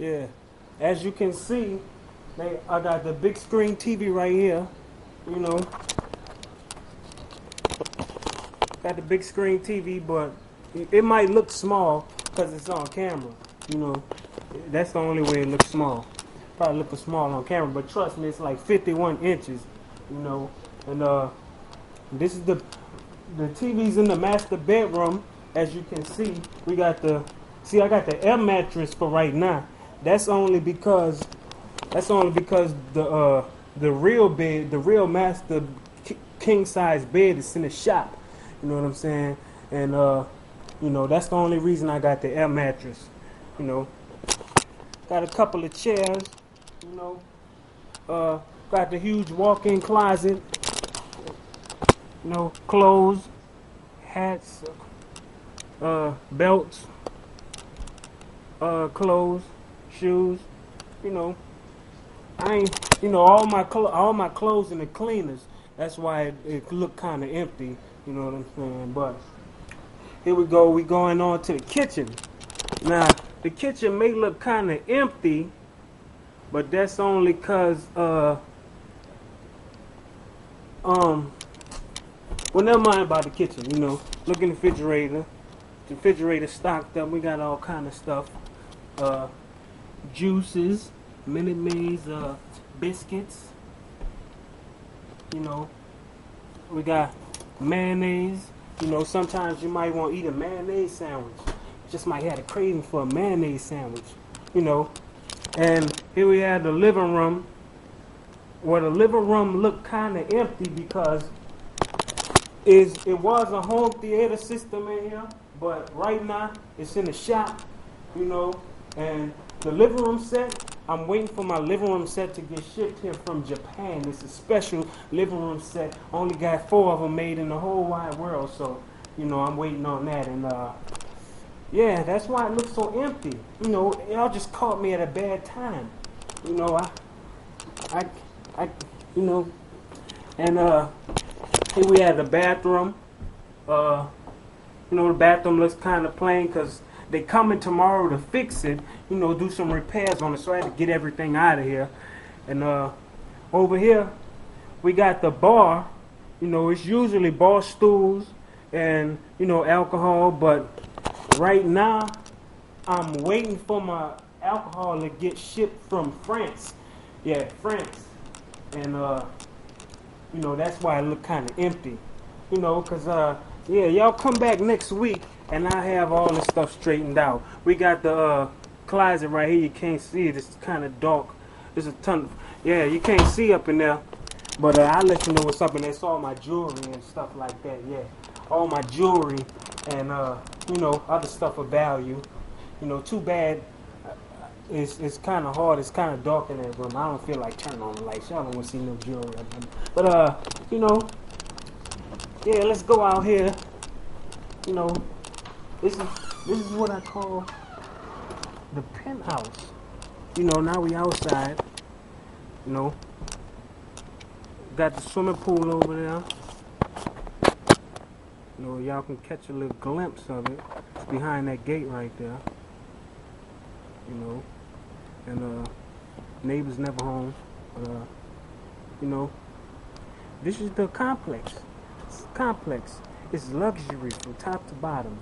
Yeah, as you can see, they I got the big screen TV right here. You know, got the big screen TV, but it, might look small because it's on camera. You know, that's the only way it looks small. Probably look small on camera, but trust me, it's like 51 inches. You know, and uh, this is the the TV's in the master bedroom. As you can see, we got the see I got the air mattress for right now. That's only because that's only because the uh, the real bed, the real master king size bed is in the shop. You know what I'm saying? And uh, you know that's the only reason I got the air mattress. You know, got a couple of chairs. You know, uh, got the huge walk-in closet. You know, clothes, hats, uh, belts, uh, clothes, shoes. You know, I ain't, you know, all my all my clothes in the cleaners. That's why it, it looked kind of empty. You know what I'm saying? But here we go. We going on to the kitchen. Now, the kitchen may look kind of empty, but that's only cause uh um well, never mind about the kitchen, you know. Look in the refrigerator. The refrigerator stocked up. We got all kind of stuff. Uh, juices, Minute Maid's uh, biscuits. You know, we got mayonnaise. You know, sometimes you might want to eat a mayonnaise sandwich. Just might have a craving for a mayonnaise sandwich. You know, and here we have the living room. Where the living room looked kind of empty because is it was a home theater system in here, but right now it's in the shop, you know, and the living room set, I'm waiting for my living room set to get shipped here from Japan. It's a special living room set. Only got four of them made in the whole wide world, so, you know, I'm waiting on that. And, uh, yeah, that's why it looks so empty. You know, y'all just caught me at a bad time. You know, I, I, I, you know, and, uh, here we have the bathroom. Uh, you know, the bathroom looks kind of plain because they coming tomorrow to fix it. You know, do some repairs on it. So I had to get everything out of here. And uh, over here, we got the bar. You know, it's usually bar stools and, you know, alcohol. But right now, I'm waiting for my alcohol to get shipped from France. Yeah, France. And, uh, you know, that's why it look kind of empty. You know, because, uh, yeah, y'all come back next week and I have all this stuff straightened out. We got the uh, closet right here. You can't see it. It's kind of dark. There's a ton. Of, yeah, you can't see up in there. But uh, I'll let you know what's up in there. It's all my jewelry and stuff like that. Yeah, all my jewelry and, uh, you know, other stuff of value. You know, too bad it's it's kind of hard. It's kind of dark in that room. I don't feel like turning on the lights. Y'all don't want to see no jewelry. But uh, you know, yeah, let's go out here. You know, this is this is what I call the penthouse. You know, now we outside. You know, got the swimming pool over there. You know, y'all can catch a little glimpse of it. It's behind that gate right there. You know and uh, neighbors never home. Uh, you know, this is the complex. It's complex. It's luxury from top to bottom.